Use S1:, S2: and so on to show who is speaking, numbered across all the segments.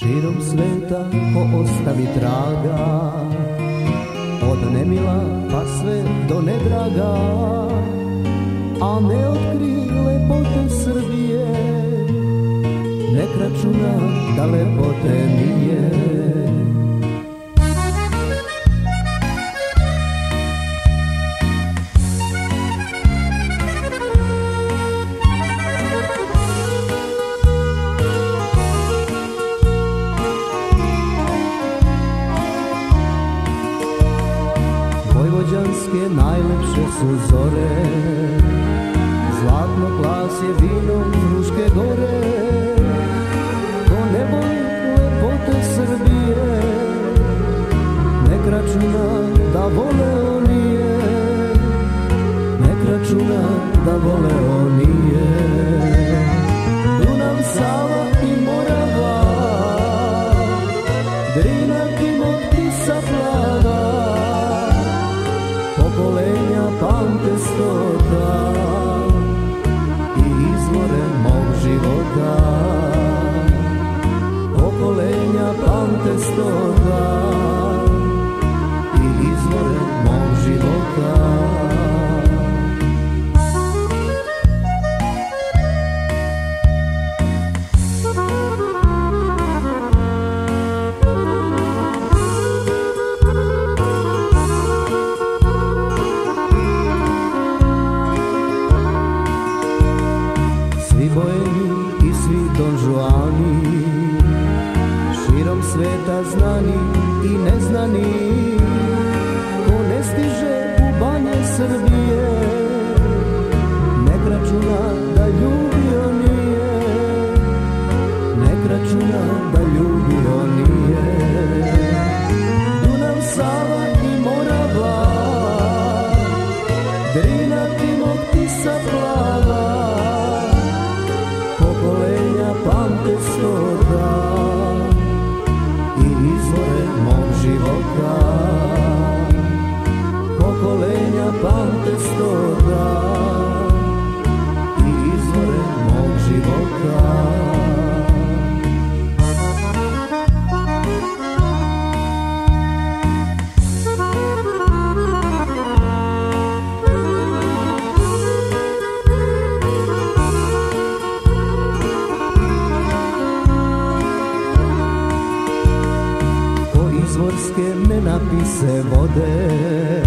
S1: Širom sveta ko ostavi traga. Od nemila pa sve do nedraga A ne otkri lepote Srbije. Nek računa da lepote nije najlepše su zore. Zlatno glas je vino Fruške gore. Ko ne voli lepote Srbije. Nek računa da vole on nije Nek računa da vole on nije Dunav, Sava i Morava i izvore mog života. Pokolenja pamte stota sveta znani i neznani Ko ne stiže u banje Srbije Nek računa da ljubio nije Nek računa da ljubio nije. Dunav, Sava i Morava Drina, Timok, Tisa, Plava pokolenja pamte stoga izvorske nenapise vode.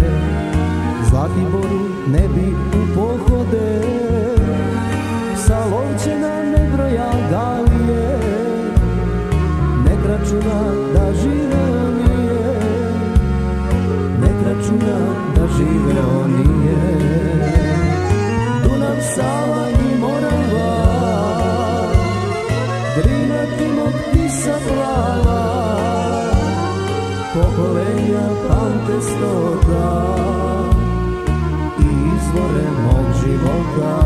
S1: Zlatiboru ne bi u pohode. Sa lovčena ne broja galije Nek računa da pokolenja pamte stoga i izvore mog života